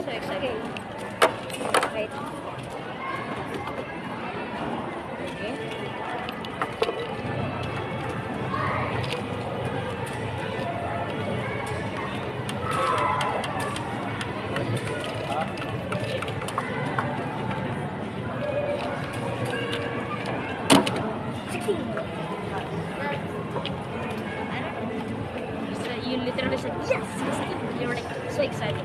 So excited. Wait. Okay. You literally said yes, 16. You like so excited.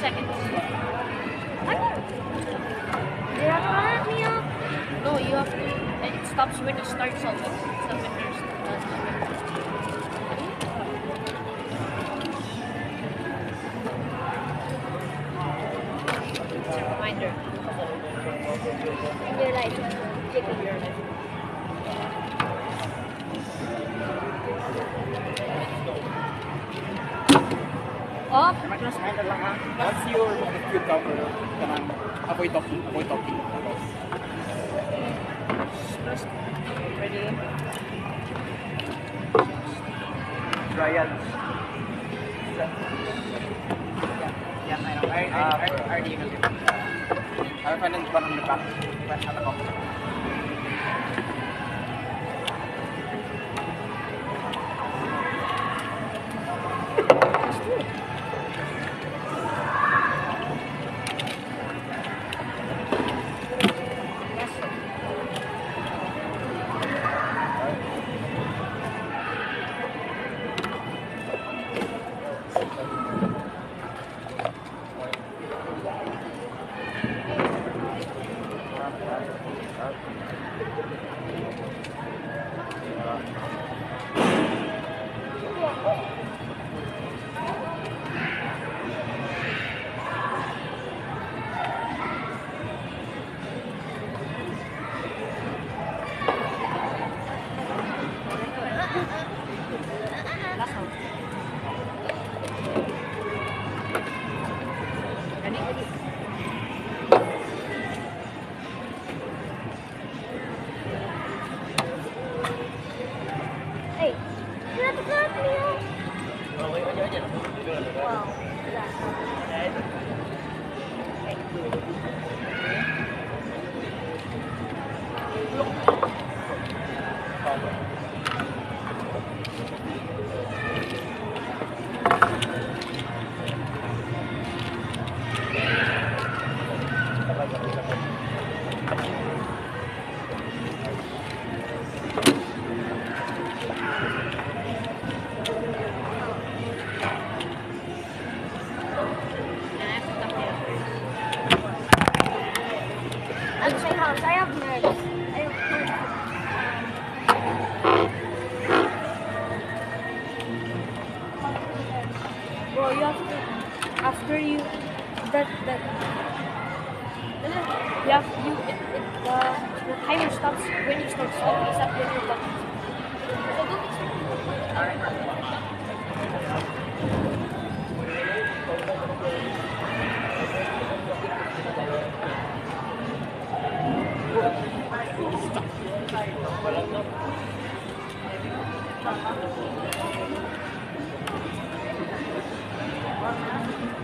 seconds. Me up. No, you have to. It stops when you start solving. It's a reminder. You're right. Chicken. You're Oh, Mas handle lang ha. What's your attitude cover? Kanang avoid talking, avoid talking. Tapos, first. Ready? trial. Yan, I know. I, I, I, I already know. Ako pa nang parang napak. Parang napak. Wow. have you, the timer stops when you start smoking, except when you're. So don't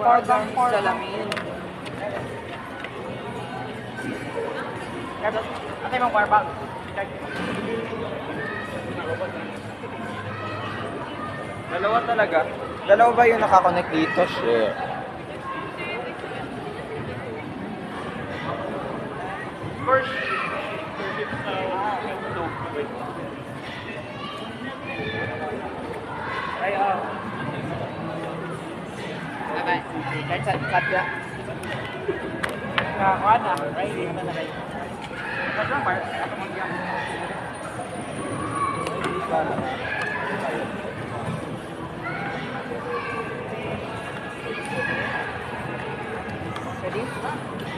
Parang salamin. Atay mong bank. Dalawa talaga. Dalawa ba yung nakakonect dito? Shit. first friendship tao trong tù của mình đây không đây này cái sạch sạch chưa à, hóa nè đây đi bên này nó rất bậy Ready?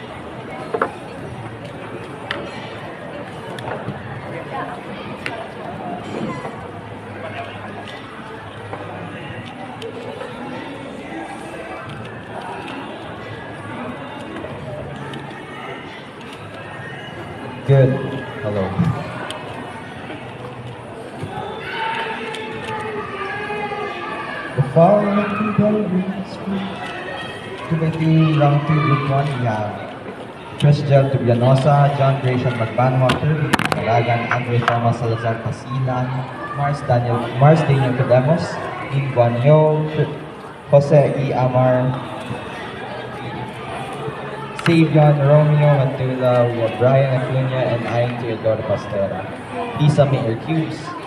Good. Hello. The following competitors committee round two group one we have Christian Tubianosa, John Gratian Magbanwater, Malagan Andre Thomas Salazar Pasilan, Mars Daniel Mars Daniel Cademos, In Guanyo, Jose E. Amar, Savion Romeo Mantula, Brian Acuna, and Ayn Teodoro Pastera. Please submit your cues.